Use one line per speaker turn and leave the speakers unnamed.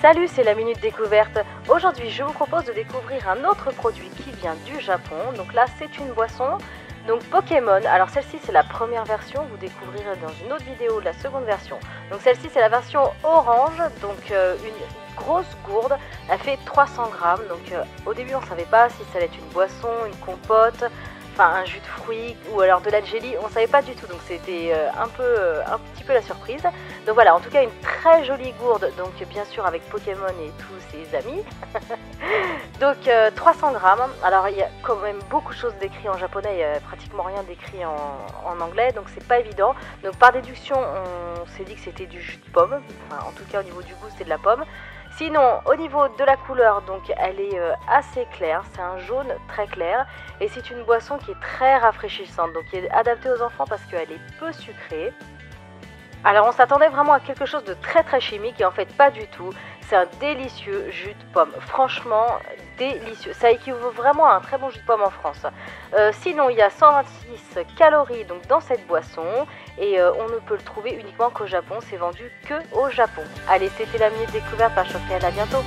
Salut, c'est la Minute Découverte. Aujourd'hui, je vous propose de découvrir un autre produit qui vient du Japon. Donc là, c'est une boisson. Donc Pokémon, alors celle-ci c'est la première version, vous découvrirez dans une autre vidéo la seconde version. Donc celle-ci c'est la version orange, donc euh, une grosse gourde, elle fait 300 grammes. Donc euh, au début on savait pas si ça allait être une boisson, une compote, un jus de fruits ou alors de la jelly, on savait pas du tout, donc c'était euh, un peu, euh, un petit peu la surprise. Donc voilà, en tout cas une très jolie gourde, donc bien sûr avec Pokémon et tous ses amis. donc 300 euh, grammes. Alors il y a quand même beaucoup de choses décrites en japonais, il y a pratiquement rien d'écrit en, anglais, donc c'est pas évident. Donc par déduction, on s'est dit que c'était du jus de pomme. en tout cas au niveau du goût, c'est de la pomme. Sinon, au niveau de la couleur, donc elle est euh, assez claire, c'est un jaune très clair et c'est une boisson qui est très rafraîchissante, donc qui est adaptée aux enfants parce qu'elle est peu sucrée. Alors on s'attendait vraiment à quelque chose de très très chimique et en fait pas du tout. C'est un délicieux jus de pomme. Franchement, délicieux. Ça équivaut vraiment à un très bon jus de pomme en France. Euh, sinon, il y a 126 calories donc, dans cette boisson et euh, on ne peut le trouver uniquement qu'au Japon. C'est vendu que au Japon. Allez, c'était la minute découverte par Choquel. À bientôt.